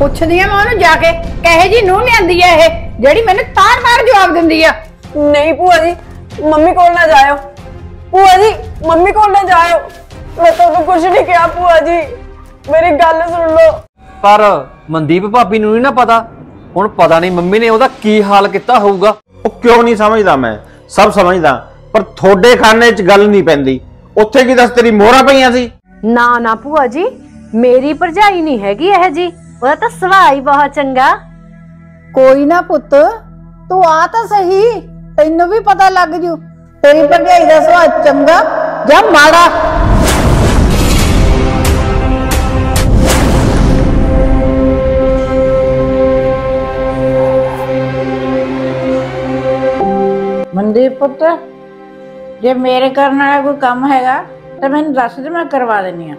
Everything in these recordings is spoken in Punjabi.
ਪੁੱਛਦੀ ਆ ਮੈਂ ਉਹਨੂੰ ਜਾ ਕੇ ਕਹੇ ਜੀ ਨੂੰ ਲਿਆਂਦੀ ਆ ਇਹ ਜਿਹੜੀ ਮੈਨੂੰ ਤਾਰ-ਤਾਰ ਜਵਾਬ ਦਿੰਦੀ ਆ। ਨਹੀਂ ਭੂਆ ਜੀ ਮੰਮੀ ਕੋਲ ਨਾ ਜਾਇਓ। ਭੂਆ ਜੀ ਮੰਮੀ ਕੋਲ ਨਾ ਜਾਇਓ। ਮੈਂ ਤੁਹਾਨੂੰ ਕੁਝ ਨਹੀਂ ਕਿਹਾ ਭੂਆ ਜੀ। ਮੇਰੀ ਗੱਲ ਸੁਣ ਲਓ। ਪਰ ਮਨਦੀਪ ਭਾਬੀ ਨੂੰ ਨਹੀਂ ਨਾ ਪਤਾ। ਹੁਣ ਪਤਾ ਨਹੀਂ ਮੰਮੀ ਨੇ ਉਹਦਾ ਕੀ ਹਾਲ ਕੀਤਾ ਹੋਊਗਾ। ਉਹ ਕਿਉਂ ਨਹੀਂ ਸਮਝਦਾ ਮੈਂ? ਸਭ ਸਮਝਦਾ ਪਰ ਤੁਹਾਡੇ ਖਾਨੇ 'ਚ ਗੱਲ ਨਹੀਂ ਪੈਂਦੀ। ਉੱਥੇ ਕੀ ਦੱਸ ਤੇਰੀ ਮੋਹਰਾਂ ਪਈਆਂ ਸੀ? ਨਾ ਨਾ ਭੂਆ ਜੀ ਮੇਰੀ ਭਰਜਾਈ ਨਹੀਂ ਹੈਗੀ ਇਹ ਜੀ। ਉਹਦਾ ਤਾਂ ਸੁਭਾਅ ਹੀ ਬਹੁਤ ਚੰਗਾ ਕੋਈ ਨਾ ਪੁੱਤ ਤੂੰ ਆ ਤਾਂ ਸਹੀ ਤੈਨੂੰ ਵੀ ਪਤਾ ਲੱਗ ਜੂ ਤੇਰੀ ਭਰਜਾਈ ਦਾ ਸੁਭਾਅ ਚੰਗਾ ਜਾਂ ਮਾੜਾ ਮਨਦੀਪ ਪੁੱਤ ਜੇ ਮੇਰੇ ਕਰਨ ਵਾਲਾ ਕੋਈ ਕੰਮ ਹੈਗਾ ਤਾਂ ਮੈਨੂੰ ਦੱਸ ਦੇ ਮੈਂ ਕਰਵਾ ਦਿੰਨੀ ਆ।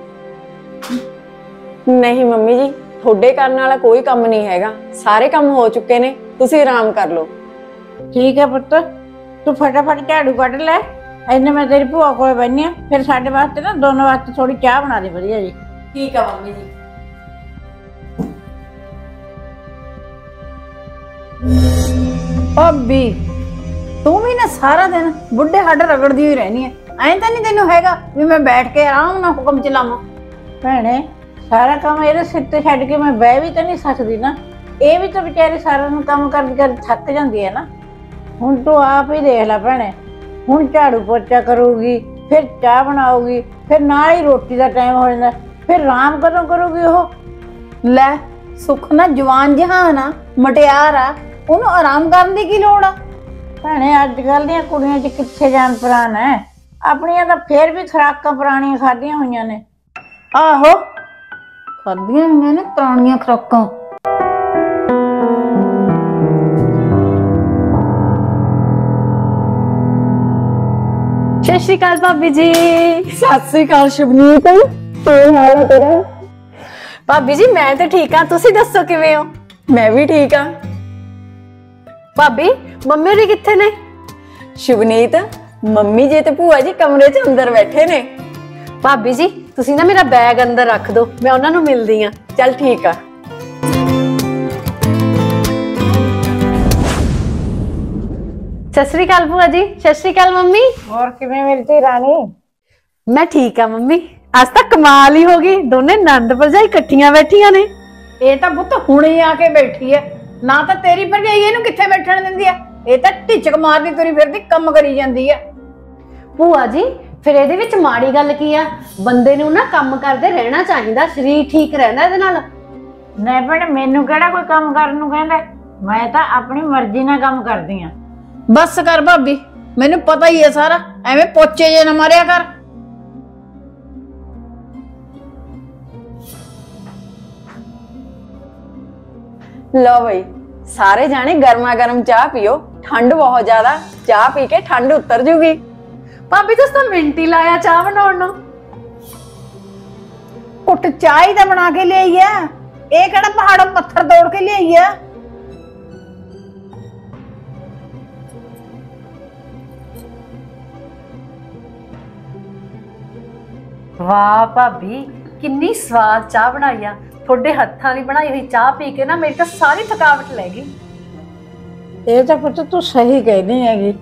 ਨਹੀਂ ਮੰਮੀ ਜੀ ਤੁਹਾਡੇ ਕਰਨ ਵਾਲਾ ਕੋਈ ਕੰਮ ਨਹੀਂ ਹੈਗਾ। ਸਾਰੇ ਕੰਮ ਹੋ ਚੁੱਕੇ ਨੇ। ਤੁਸੀਂ ਆਰਾਮ ਕਰ ਲਓ। ਠੀਕ ਹੈ ਪੁੱਤ। ਤੂੰ ਫਟਾਫਟ ਝਾੜੂ ਕੱਢ ਲੈ। ਇੰਨੇ ਮੈਂ ਤੇਰੀ ਭੂਆ ਕੋਲ ਬੈਣੀ ਆ। ਫਿਰ ਸਾਡੇ ਵਾਸਤੇ ਨਾ ਦੋਨੋਂ ਵਾਸਤੇ ਥੋੜੀ ਚਾਹ ਬਣਾ ਦੇ ਵਧੀਆ ਜੀ। ਠੀਕ ਆ ਮੰਮੀ ਜੀ। ਭਾਬੀ ਤੂੰ ਵੀ ਨਾ ਸਾਰਾ ਦਿਨ ਬੁੱਢੇ ਹੱਡ ਰਗੜਦੀ ਹੋਈ ਰਹਿਣੀ ਐ ਐਂ ਤਾਂ ਨਹੀਂ ਤੈਨੂੰ ਹੈਗਾ ਵੀ ਮੈਂ ਬੈਠ ਕੇ ਆਰਾਮ ਨਾਲ ਹੁਕਮ ਚਲਾਵਾਂ। ਭੈਣੇ ਸਾਰਾ ਕੰਮ ਇਹਦੇ ਸਿਰ ਤੇ ਛੱਡ ਕੇ ਮੈਂ ਬਹਿ ਵੀ ਤਾਂ ਨਹੀਂ ਸਕਦੀ ਨਾ। ਇਹ ਵੀ ਤਾਂ ਵਿਚਾਰੇ ਸਾਰਾ ਨੂੰ ਕੰਮ ਕਰ ਕਰ ਥੱਕ ਜਾਂਦੀ ਹੈ ਨਾ। ਹੁਣ ਤੂੰ ਆਪ ਹੀ ਦੇਖ ਲੈ ਭੈਣੇ। ਹੁਣ ਝਾੜੂ ਪੋਚਾ ਕਰੂਗੀ ਫਿਰ ਚਾਹ ਬਣਾਉਗੀ ਫਿਰ ਨਾਲ ਹੀ ਰੋਟੀ ਦਾ ਟਾਈਮ ਹੋ ਜਾਂਦਾ। ਫਿਰ ਆਰਾਮ ਕਦੋਂ ਕਰੂਗੀ ਉਹ? ਲੈ ਸੁੱਖ ਨਾ ਜਵਾਨ ਜਹਾਨ ਆ ਮਟਿਆਰ ਆ। ਉਹਨੂੰ ਆਰਾਮ ਕਰਨ ਦੀ ਕੀ ਲੋੜ ਆ? ਭੈਣੇ ਅੱਜ ਕੱਲ ਦੀਆਂ ਕੁੜੀਆਂ 'ਚ ਕਿੱਥੇ ਜਾਣ ਪ੍ਰਾਣ ਹੈ? ਆਪਣੀਆਂ ਤਾਂ ਫੇਰ ਵੀ ਖਰਾਕਾਂ ਪੁਰਾਣੀਆਂ ਖਾਧੀਆਂ ਹੋਈਆਂ ਨੇ। ਆਹੋ ਖਾਦੀਆਂ ਹੋਈਆਂ ਨੇ ਪੁਰਾਣੀਆਂ ਖੁਰਾਕਾਂ। ਸਤਿ ਸ਼੍ਰੀ ਅਕਾਲ ਭਾਬੀ ਜੀ। ਸਤਿ ਸ੍ਰੀ ਅਕਾਲ ਸ਼ਬਨੀਤ ਕੀ ਹਾਲ ਹੈ ਤੇਰਾ? ਭਾਬੀ ਜੀ ਮੈਂ ਤਾਂ ਠੀਕ ਆ ਤੁਸੀਂ ਦੱਸੋ ਕਿਵੇਂ ਹੋ? ਮੈਂ ਵੀ ਠੀਕ ਆ ਭਾਬੀ ਮੰਮੀ ਹੋਰੀ ਕਿੱਥੇ ਨੇ? ਸ਼ਿਵਨੀਤ ਮੰਮੀ ਜੀ ਤੇ ਭੂਆ ਜੀ ਕਮਰੇ 'ਚ ਅੰਦਰ ਬੈਠੇ ਨੇ। ਭਾਬੀ ਜੀ ਤੁਸੀਂ ਨਾ ਮੇਰਾ ਬੈਗ ਅੰਦਰ ਰੱਖ ਦਿਓ ਮੈਂ ਉਹਨਾਂ ਨੂੰ ਮਿਲਦੀ ਆ ਚੱਲ ਠੀਕ ਆ। ਸਤਿ ਸ਼੍ਰੀ ਅਕਾਲ ਭੂਆ ਜੀ ਸਤਿ ਸ਼੍ਰੀ ਅਕਾਲ ਮੰਮੀ। ਹੋਰ ਕਿਵੇਂ ਮਿਲਦੀ ਰਾਣੀ? ਮੈਂ ਠੀਕ ਆ ਮੰਮੀ ਅੱਜ ਤਾਂ ਕਮਾਲ ਹੀ ਹੋ ਗਈ ਦੋਨੇ ਨੰਦ ਭਰਜਾਈ ਇਕੱਠੀਆਂ ਬੈਠੀਆਂ ਨੇ। ਇਹ ਤਾਂ ਪੁੱਤ ਹੁਣੇ ਆ ਕੇ ਬੈਠੀ ਐ ਨਾ ਤਾਂ ਤੇਰੀ ਭਰਜਾਈ ਇਹਨੂੰ ਕਿੱਥੇ ਬੈਠਣ ਦਿੰਦੀ ਐ? ਇਹ ਤਾਂ ਢਿਚਕ ਮਾਰਦੀ ਤੁਰੀ ਫਿਰਦੀ ਕੰਮ ਕਰੀ ਜਾਂਦੀ ਐ। ਭੂਆ ਜੀ ਫਿਰ ਇਹਦੇ ਵਿੱਚ ਮਾੜੀ ਗੱਲ ਕੀ ਆ? ਬੰਦੇ ਨੂੰ ਨਾ ਕੰਮ ਕਰਦੇ ਰਹਿਣਾ ਚਾਹੀਦਾ ਸਰੀਰ ਠੀਕ ਰਹਿੰਦਾ ਇਹਦੇ ਨਾਲ। ਨਹੀਂ ਭੈਣੇ ਮੈਨੂੰ ਕਿਹੜਾ ਕੋਈ ਕੰਮ ਕਰਨ ਨੂੰ ਕਹਿੰਦਾ? ਮੈਂ ਤਾਂ ਆਪਣੀ ਮਰਜ਼ੀ ਨਾਲ ਕੰਮ ਕਰਦੀ ਆ ਬਸ ਕਰ ਭਾਬੀ ਮੈਨੂੰ ਪਤਾ ਹੀ ਐ ਸਾਰਾ ਐਵੇਂ ਪੋਚੇ ਜੇ ਨਾ ਮਾਰਿਆ ਕਰ। ਲਓ ਬਈ ਸਾਰੇ ਜਾਣੇ ਗਰਮਾ ਗਰਮ ਚਾਹ ਪੀਓ ਠੰਡ ਬਹੁਤ ਜ਼ਿਆਦਾ ਚਾਹ ਪੀ ਕੇ ਠੰਡ ਉਤਰ ਜੂਗੀ। ਭਾਬੀ ਤੁਸੀਂ ਤਾਂ ਮਿੰਟ ਹੀ ਲਾਇਆ ਚਾਹ ਬਣਾਉਣ ਨੂੰ। ਕੁੱਟ ਚਾਹ ਹੀ ਤਾਂ ਬਣਾ ਕੇ ਲਿਆਈ ਐ। ਇਹ ਕਿਹੜਾ ਪਹਾੜੋਂ ਪੱਥਰ ਤੋੜ ਕੇ ਲਿਆਈ ਐ? ਵਾਹ ਭਾਬੀ ਕਿੰਨੀ ਸਵਾਦ ਚਾਹ ਬਣਾਈ ਆ। ਤੁਹਾਡੇ ਹੱਥਾਂ ਦੀ ਬਣਾਈ ਹੋਈ ਚਾਹ ਪੀ ਕੇ ਨਾ ਮੇਰੀ ਤਾਂ ਸਾਰੀ ਥਕਾਵਟ ਲੈ ਗਈ। ਇਹ ਤਾਂ ਪੁੱਤ ਤੂੰ ਸਹੀ ਕਹਿੰਦੀ ਹੈਗੀ।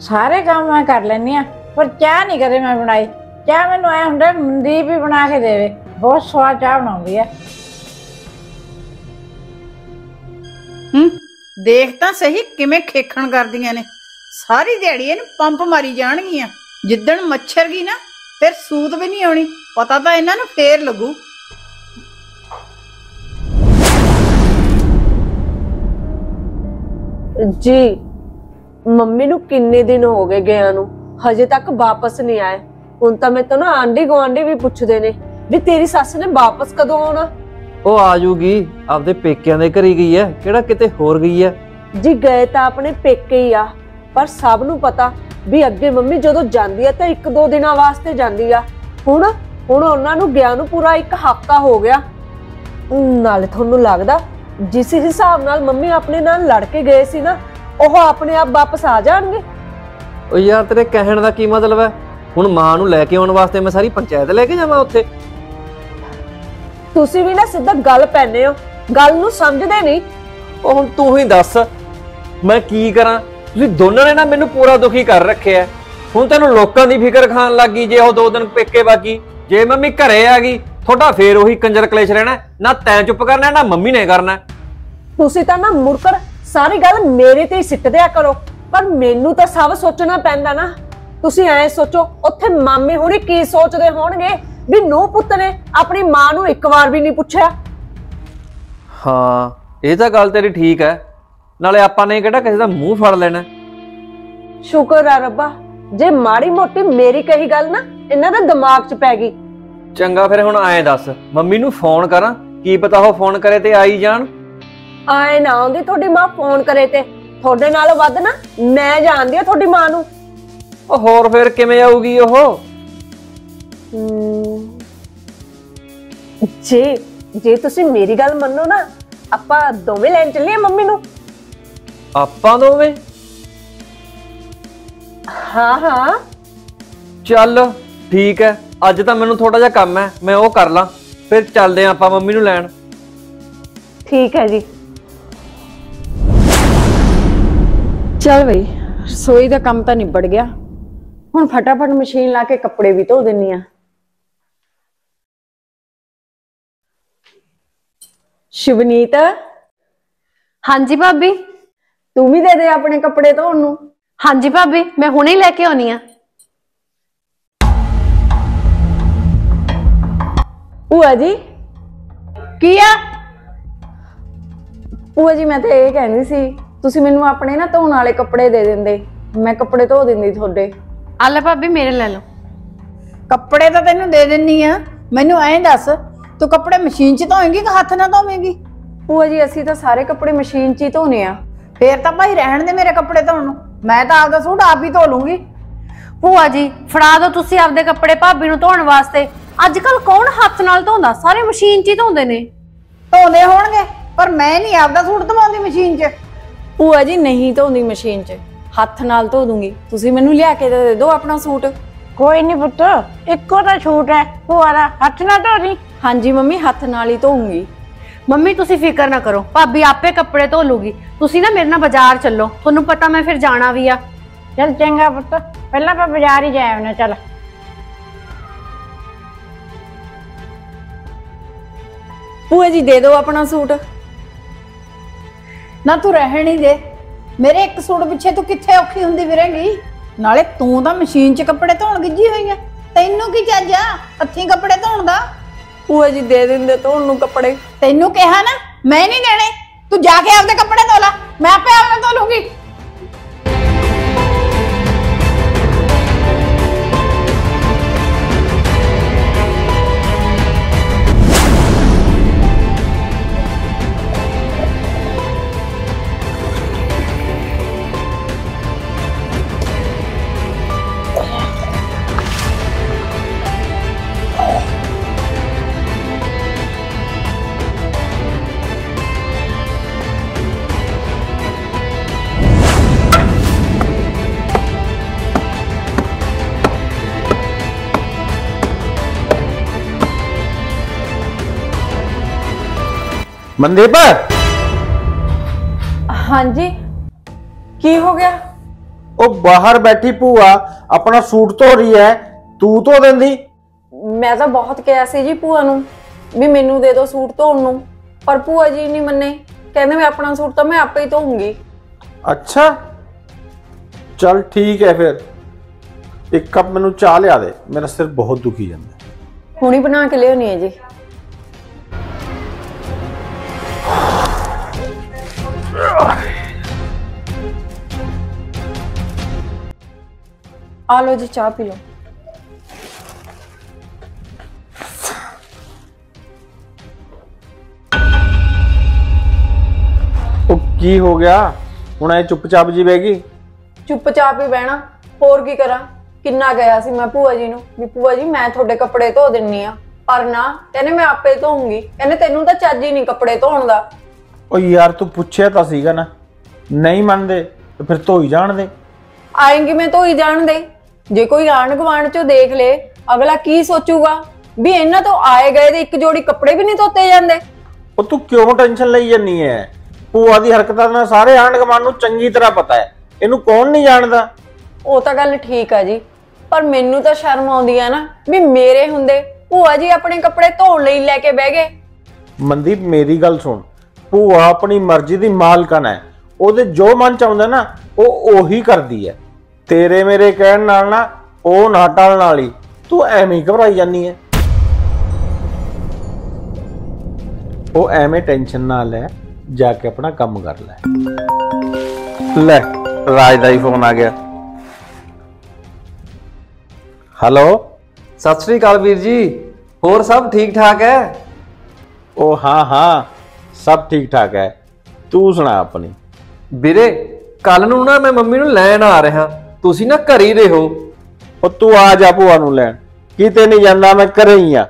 ਸਾਰੇ ਕੰਮ ਮੈਂ ਕਰ ਲੈਂਦੀ ਆ। ਪਰ ਚਾਹ ਨਹੀਂ ਕਦੇ ਮੈਂ ਬਣਾਈ। ਚਾਹ ਮੈਨੂੰ ਐ ਹੁੰਦਾ ਮਨਦੀਪ ਹੀ ਬਣਾ ਕੇ ਦੇਵੇ। ਬਹੁਤ ਸਵਾਦ ਚਾਹ ਬਣਾਉਂਦੀ ਆ ਹੂੰ ਦੇਖ ਤਾਂ ਸਹੀ ਕਿਵੇਂ ਖੇਖਣ ਕਰਦੀਆਂ ਨੇ। ਸਾਰੀ ਦਿਹਾੜੀ ਇਹਨੂੰ ਪੰਪ ਮਾਰੀ ਜਾਣਗੀਆਂ। ਜਿੱਦਣ ਮੱਛਰ ਗਈ ਨਾ ਫਿਰ ਸੂਤ ਵੀ ਨਹੀਂ ਆਉਣੀ। ਪਤਾ ਤਾਂ ਇਹਨਾਂ ਨੂੰ ਫੇਰ ਲੱਗੂ। ਜੀ ਮੰਮੀ ਨੂੰ ਕਿੰਨੇ ਦਿਨ ਹੋ ਗਏ ਗਿਆ ਨੂੰ? ਹਜੇ ਤੱਕ ਵਾਪਸ ਨਹੀਂ ਆਏ। ਹੁਣ ਤਾਂ ਮੈਂ ਨਾ ਆਂਢੀ ਗੁਆਂਢੀ ਵੀ ਪੁੱਛਦੇ ਨੇ ਵੀ ਤੇਰੀ ਸੱਸ ਨੇ ਵਾਪਸ ਕਦੋਂ ਆਉਣਾ? ਉਹ ਆ ਜੂਗੀ ਆਪਦੇ ਪੇਕਿਆਂ ਦੇ ਘਰੀ ਗਈ ਐ ਕਿਹੜਾ ਕਿਤੇ ਹੋਰ ਗਈ ਐ ਜੀ ਗਏ ਤਾਂ ਆਪਣੇ ਪੇਕੇ ਹੀ ਆ ਪਰ ਸਭ ਨੂੰ ਪਤਾ ਵੀ ਅੱਗੇ ਮੰਮੀ ਜਦੋਂ ਜਾਂਦੀ ਆ ਤਾਂ ਇੱਕ ਦੋ ਦਿਨਾਂ ਵਾਸਤੇ ਜਾਂਦੀ ਆ। ਹੁਣ ਹੁਣ ਉਹਨਾਂ ਨੂੰ ਗਿਆ ਨੂੰ ਪੂਰਾ ਇੱਕ ਹਫਤਾ ਹੋ ਗਿਆ। ਨਾਲੇ ਤੁਹਾਨੂੰ ਲੱਗਦਾ ਜਿਸ ਹਿਸਾਬ ਨਾਲ ਮੰਮੀ ਆਪਣੇ ਨਾਲ ਲੜ ਕੇ ਗਏ ਸੀ ਨਾ ਉਹ ਆਪਣੇ ਆਪ ਵਾਪਸ ਆ ਜਾਣਗੇ? ਉਹ ਯਾਰ ਤੇਰੇ ਕਹਿਣ ਦਾ ਕੀ ਮਤਲਬ ਐ ਹੁਣ ਮਾਂ ਨੂੰ ਲੈ ਕੇ ਆਉਣ ਵਾਸਤੇ ਮੈਂ ਸਾਰੀ ਪੰਚਾਇਤ ਲੈ ਕੇ ਜਾਵਾਂ ਉੱਥੇ? ਤੁਸੀਂ ਵੀ ਨਾ ਸਿੱਧਾ ਗੱਲ ਪੈਨੇ ਹੋ। ਗੱਲ ਨੂੰ ਸਮਝਦੇ ਨਹੀਂ। ਉਹ ਹੁਣ ਤੂੰ ਹੀ ਦੱਸ ਮੈਂ ਕੀ ਕਰਾਂ? ਤੁਸੀਂ ਦੋਨਾਂ ਨੇ ਨਾ ਮੈਨੂੰ ਪੂਰਾ ਦੁਖੀ ਕਰ ਰੱਖਿਆ ਹੈ। ਹੁਣ ਤੈਨੂੰ ਲੋਕਾਂ ਦੀ ਫਿਕਰ ਖਾਣ ਲੱਗੀ ਜੇ ਉਹ ਦੋ ਦਿਨ ਪੇਕੇ ਬਾਕੀ ਜੇ ਮੰਮੀ ਘਰੇ ਆ ਗਈ ਤੁਹਾਡਾ ਫੇਰ ਉਹੀ ਕੰਜਰ ਕਲੇਸ਼ ਰਹਿਣਾ ਨਾ ਤੈਂ ਚੁੱਪ ਕਰਨਾ ਨਾ ਮੰਮੀ ਨੇ ਕਰਨਾ ਤੁਸੀਂ ਤਾਂ ਨਾ ਮੁੜਕਰ ਸਾਰੀ ਗੱਲ ਮੇਰੇ ਤੇ ਹੀ ਸਿੱਟ ਦਿਆ ਕਰੋ। ਪਰ ਮੈਨੂੰ ਤਾਂ ਸਭ ਸੋਚਣਾ ਪੈਂਦਾ ਨਾ। ਤੁਸੀਂ ਐ ਸੋਚੋ ਉੱਥੇ ਮਾਮੇ ਹੁਣੇ ਕੀ ਸੋਚਦੇ ਹੋਣਗੇ ਵੀ ਨੂੰ ਪੁੱਤ ਨੇ ਆਪਣੀ ਮਾਂ ਨੂੰ ਇੱਕ ਵਾਰ ਵੀ ਨਹੀਂ ਪੁੱਛਿਆ? ਹਾਂ ਇਹ ਤਾਂ ਗੱਲ ਤੇਰੀ ਠੀਕ ਹੈ। ਨਾਲੇ ਆਪਾਂ ਨੇ ਕਿਹੜਾ ਕਿਸੇ ਦਾ ਮੂੰਹ ਫੜ ਲੈਣਾ ਸ਼ੁਕਰ ਆ ਰੱਬਾ ਜੇ ਮਾੜੀ ਮੋਟੀ ਮੇਰੀ ਕਹੀ ਗੱਲ ਨਾ ਇਹਨਾਂ ਦੇ ਦਿਮਾਗ 'ਚ ਪੈ ਗਈ। ਚੰਗਾ ਫਿਰ ਹੁਣ ਐਂ ਦੱਸ ਮੰਮੀ ਨੂੰ ਫੋਨ ਕਰਾਂ ਕੀ ਪਤਾ ਉਹ ਫੋਨ ਕਰੇ ਤੇ ਆਈ ਜਾਣ। ਆਏ ਨਾ ਆਉਂਦੀ ਤੁਹਾਡੀ ਮਾਂ ਫੋਨ ਕਰੇ ਤੇ। ਤੁਹਾਡੇ ਨਾਲ ਵੱਧ ਨਾ ਮੈਂ ਜਾਣਦੀ ਆ ਤੁਹਾਡੀ ਮਾਂ ਨੂੰ। ਉਹ ਹੋਰ ਫਿਰ ਕਿਵੇਂ ਆਊਗੀ ਉਹ? ਹਮ, ਜੇ ਜੇ ਤੁਸੀਂ ਮੇਰੀ ਗੱਲ ਮੰਨੋ ਨਾ ਆਪਾਂ ਦੋਵੇਂ ਲੈਣ ਚੱਲੀਏ ਮੰਮੀ ਨੂੰ। ਆਪਾਂ ਦੋਵੇਂ? ਹਾਂ ਹਾਂ। ਚੱਲ ਠੀਕ ਹੈ ਅੱਜ ਤਾਂ ਮੈਨੂੰ ਥੋੜਾ ਜਿਹਾ ਕੰਮ ਹੈ ਮੈਂ ਉਹ ਕਰ ਲਾਂ। ਫਿਰ ਚੱਲਦੇ ਆਂ ਆਪਾਂ ਮੰਮੀ ਨੂੰ ਲੈਣ। ਠੀਕ ਹੈ ਜੀ। ਚੱਲ ਬਈ ਰਸੋਈ ਦਾ ਕੰਮ ਤਾਂ ਨਿਬੜ ਗਿਆ। ਹੁਣ ਫਟਾਫਟ ਮਸ਼ੀਨ ਲਾ ਕੇ ਕੱਪੜੇ ਵੀ ਧੋ ਦਿੰਨੀ ਆ। ਸ਼ਿਵਨੀਤ ਹਾਂਜੀ ਭਾਬੀ। ਤੂੰ ਵੀ ਦੇ ਦੇ ਆਪਣੇ ਕੱਪੜੇ ਧੋਣ ਨੂੰ। ਹਾਂਜੀ ਭਾਬੀ ਮੈਂ ਹੁਣੇ ਹੀ ਲੈ ਕੇ ਆਉਣੀ ਆ। ਭੂਆ ਜੀ? ਕੀ ਆ? ਭੂਆ ਜੀ ਮੈਂ ਤਾਂ ਇਹ ਕਹਿੰਦੀ ਸੀ ਤੁਸੀਂ ਮੈਨੂੰ ਆਪਣੇ ਨਾ ਧੋਣ ਵਾਲੇ ਕੱਪੜੇ ਦੇ ਦਿੰਦੇ। ਮੈਂ ਕੱਪੜੇ ਧੋ ਦਿੰਦੀ ਤੁਹਾਡੇ। ਆ ਲੈ ਭਾਬੀ ਮੇਰੇ ਲੈ ਲਓ। ਕੱਪੜੇ ਤਾਂ ਤੈਨੂੰ ਦੇ ਦਿੰਨੀ ਆ। ਮੈਨੂੰ ਐਂ ਦੱਸ ਤੂੰ ਕੱਪੜੇ ਮਸ਼ੀਨ 'ਚ ਧੋਏਂਗੀ ਕਿ ਹੱਥ ਨਾਲ ਧੋਵੇਂਗੀ? ਭੂਆ ਜੀ ਅਸੀਂ ਤਾਂ ਸਾਰੇ ਕੱਪੜੇ ਮਸ਼ੀਨ 'ਚ ਹੀ ਧੋਨੇ ਆ। ਫੇਰ ਤਾਂ ਭਾਈ ਰਹਿਣ ਦੇ ਮੇਰੇ ਕੱਪੜੇ ਧੋਣ ਨੂੰ। ਮੈਂ ਤਾਂ ਆਪਦਾ ਸੂਟ ਆਪ ਹੀ ਧੋ ਲੂੰਗੀ। ਭੂਆ ਜੀ ਫੜਾ ਦਿਓ ਤੁਸੀਂ ਆਪਦੇ ਕੱਪੜੇ ਭਾਬੀ ਨੂੰ ਧੋਣ ਵਾਸਤੇ। ਅੱਜ ਕੱਲ ਕੌਣ ਹੱਥ ਨਾਲ ਧੋਂਦਾ? ਸਾਰੇ ਮਸ਼ੀਨ 'ਚ ਹੀ ਧੋਂਦੇ ਨੇ। ਧੋਂਦੇ ਹੋਣਗੇ ਪਰ ਮੈਂ ਨਹੀਂ ਆਪਦਾ ਸੂਟ ਧਵਾਉਂਦੀ ਮਸ਼ੀਨ 'ਚ। ਭੂਆ ਜੀ ਨਹੀਂ ਧੋਂਦੀ ਮਸ਼ੀਨ 'ਚ। ਹੱਥ ਨਾਲ ਧੋ ਦੂੰਗੀ। ਤੁਸੀਂ ਮੈਨੂੰ ਲਿਆ ਕੇ ਦੇ ਦਿਓ ਆਪਣਾ ਸੂਟ। ਕੋਈ ਨਹੀਂ ਪੁੱਤ ਇੱਕੋ ਤਾਂ ਛੂਟ ਹੈ ਭੂਆ ਦਾ। ਹੱਥ ਨਾ ਧੋਣੀ ਹਾਂਜੀ ਮੰਮੀ ਹੱਥ ਨਾਲ ਹੀ ਧੋਉਂਗੀ ਮੰਮੀ ਤੁਸੀਂ ਫਿਕਰ ਨਾ ਕਰੋ। ਭਾਬੀ ਆਪੇ ਕੱਪੜੇ ਧੋ ਲੂਗੀ। ਤੁਸੀਂ ਨਾ ਮੇਰੇ ਨਾਲ ਬਾਜ਼ਾਰ ਚੱਲੋ। ਤੁਹਾਨੂੰ ਪਤਾ ਮੈਂ ਫਿਰ ਜਾਣਾ ਵੀ ਆ। ਚੱਲ ਚੰਗਾ ਪੁੱਤ। ਪਹਿਲਾਂ ਆਪਾਂ ਬਾਜ਼ਾਰ ਹੀ ਜਾਏ ਨਾ ਚੱਲ। ਭੂਆ ਜੀ ਦੇ ਦਿਓ ਆਪਣਾ ਸੂਟ। ਨਾ ਤੂੰ ਰਹਿਣ ਹੀ ਦੇ। ਮੇਰੇ ਇੱਕ ਸੂਟ ਪਿੱਛੇ ਤੂੰ ਕਿੱਥੇ ਔਖੀ ਹੁੰਦੀ ਫਿਰੇਂਗੀ? ਨਾਲੇ ਤੂੰ ਤਾਂ ਮਸ਼ੀਨ 'ਚ ਕੱਪੜੇ ਧੋਣ ਗਿੱਜੀ ਹੋਈ ਆ ਤੈਨੂੰ ਕੀ ਚੱਜ ਆ ਹੱਥੀਂ ਕੱਪੜੇ ਧੋਣ ਦਾ? ਭੂਆ ਜੀ ਦੇ ਦਿੰਦੇ ਧੋਣ ਨੂੰ ਕੱਪੜੇ। ਤੈਨੂੰ ਕਿਹਾ ਨਾ ਮੈਂ ਨਹੀਂ ਦੇਣੇ। ਤੂੰ ਜਾ ਕੇ ਆਪਦੇ ਕੱਪੜੇ ਧੋ ਲੈ। ਮੈਂ ਆਪੇ ਮਨਦੀਪ? ਹਾਂਜੀ। ਕੀ ਹੋ ਗਿਆ? ਉਹ ਬਾਹਰ ਬੈਠੀ ਭੂਆ ਆਪਣਾ ਸੂਟ ਧੋ ਰਹੀ ਹੈ ਤੂੰ ਧੋ ਦਿੰਦੀ? ਮੈਂ ਤਾਂ ਬਹੁਤ ਕਿਹਾ ਸੀ ਜੀ ਭੂਆ ਨੂੰ ਵੀ ਮੈਨੂੰ ਦੇ ਦਿਓ ਸੂਟ ਧੋਣ ਨੂੰ ਪਰ ਭੂਆ ਜੀ ਨਹੀਂ ਮੰਨੇ। ਕਹਿੰਦੇ ਮੈਂ ਆਪਣਾ ਸੂਟ ਤਾਂ ਮੈਂ ਆਪੇ ਹੀ ਧੋਉਂਗੀ ਅੱਛਾ। ਚਲ ਠੀਕ ਹੈ ਫਿਰ। ਇੱਕ ਕੱਪ ਮੈਨੂੰ ਚਾਹ ਲਿਆ ਦੇ। ਮੇਰਾ ਸਿਰ ਬਹੁਤ ਦੁਖੀ ਜਾਂਦਾ। ਹੁਣੀ ਬਣਾ ਕੇ ਲਿਆਉਣੀ ਹੈ ਜੀ। ਆ ਲਓ ਜੀ ਚਾਹ ਪੀ ਲਓ। ਉਹ ਕੀ ਹੋ ਗਿਆ? ਹੁਣ ਐ ਚੁੱਪਚਾਪ ਜੀ ਬਹਿ ਗਈ? ਚੁੱਪਚਾਪ ਹੀ ਬਹਿਣਾ। ਹੋਰ ਕੀ ਕਰਾਂ? ਕਿੰਨਾ ਗਿਆ ਸੀ ਮੈਂ ਭੂਆ ਜੀ ਨੂੰ? ਵੀ ਭੂਆ ਜੀ ਮੈਂ ਤੁਹਾਡੇ ਕੱਪੜੇ ਧੋ ਦਿੰਨੀ ਆ। ਪਰ ਨਾ ਕਹਿੰਦੇ ਮੈਂ ਆਪੇ ਧੋਉਂਗੀ ਕਹਿੰਦੇ ਤੈਨੂੰ ਤਾਂ ਚੱਜ ਹੀ ਨਹੀਂ ਕੱਪੜੇ ਧੋਣ ਦਾ। ਉਹ ਯਾਰ ਤੂੰ ਪੁੱਛਿਆ ਤਾਂ ਸੀਗਾ ਨਾ। ਨਹੀਂ ਮੰਨਦੇ ਤੇ ਫਿਰ ਧੋਈ ਜਾਣ ਦੇ। ਆਏਂਗੀ ਮੈਂ ਧੋਈ ਜਾਣ ਦੇ। ਜੇ ਕੋਈ ਆਣ ਗੁਆਂਢ ਚੋਂ ਦੇਖ ਲੇ ਅਗਲਾ ਕੀ ਸੋਚੂਗਾ? ਵੀ ਇਹਨਾਂ ਤੋਂ ਆਏ ਗਏ ਦੇ ਇੱਕ ਜੋੜੀ ਕੱਪੜੇ ਵੀ ਨਹੀਂ ਧੋਤੇ ਜਾਂਦੇ। ਉਹ ਤੂੰ ਕਿਉਂ ਟੈਨਸ਼ਨ ਲਈ ਜੰਨੀ ਐ? ਭੂਆ ਦੀ ਹਰਕਤਾਂ ਦਾ ਸਾਰੇ ਆਂਢ ਗੁਆਂਢ ਨੂੰ ਚੰਗੀ ਤਰ੍ਹਾਂ ਪਤਾ ਹੈ ਇਹਨੂੰ ਕੌਣ ਨਹੀਂ ਜਾਣਦਾ? ਉਹ ਤਾਂ ਗੱਲ ਠੀਕ ਆ ਜੀ ਪਰ ਮੈਨੂੰ ਤਾਂ ਸ਼ਰਮ ਆਉਂਦੀ ਆ ਨਾ ਵੀ ਮੇਰੇ ਹੁੰਦੇ ਭੂਆ ਜੀ ਆਪਣੇ ਕੱਪੜੇ ਧੋਣ ਲਈ ਲੈ ਕੇ ਬਹਿ ਗਏ। ਮਨਦੀਪ ਮੇਰੀ ਗੱਲ ਸੁਣ। ਭੂਆ ਆਪਣੀ ਮਰਜ਼ੀ ਦੀ ਮਾਲਕਨ ਹੈ ਉਹਦੇ ਜੋ ਮਨ ਚ ਆਉਂਦਾ ਨਾ ਉਹ ਉਹੀ ਕਰਦੀ ਹੈ ਤੇਰੇ ਮੇਰੇ ਕਹਿਣ ਨਾਲ ਨਾ ਉਹ ਨਾ ਟਲਣ ਵਾਲੀ। ਤੂੰ ਐਵੇਂ ਹੀ ਘਬਰਾਈ ਜਾਨੀ ਹੈ ਉਹ ਐਵੇਂ ਟੈਨਸ਼ਨ ਨਾ ਲੈ ਜਾ ਕੇ ਆਪਣਾ ਕੰਮ ਕਰ ਲੈ। ਲੈ ਰਾਜ ਦਾ ਹੀ ਫੋਨ ਆ ਗਿਆ। ਹੈਲੋ? ਸਤਿ ਸ੍ਰੀ ਅਕਾਲ ਵੀਰ ਜੀ। ਹੋਰ ਸਭ ਠੀਕ ਠਾਕ ਹੈ? ਉਹ ਹਾਂ ਹਾਂ ਸਭ ਠੀਕ ਠਾਕ ਹੈ। ਤੂੰ ਸੁਣਾ ਆਪਣੀ। ਵੀਰੇ ਕੱਲ ਨੂੰ ਨਾ ਮੈਂ ਮੰਮੀ ਨੂੰ ਲੈਣ ਆ ਰਿਹਾ। ਤੁਸੀਂ ਨਾ ਘਰੇ ਹੀ ਰਹੋ। ਉਹ ਤੂੰ ਆ ਜਾ ਭੂਆ ਨੂੰ ਲੈਣ। ਕਿਤੇ ਨਹੀਂ ਜਾਂਦਾ, ਮੈਂ ਘਰੇ ਹੀ ਆ।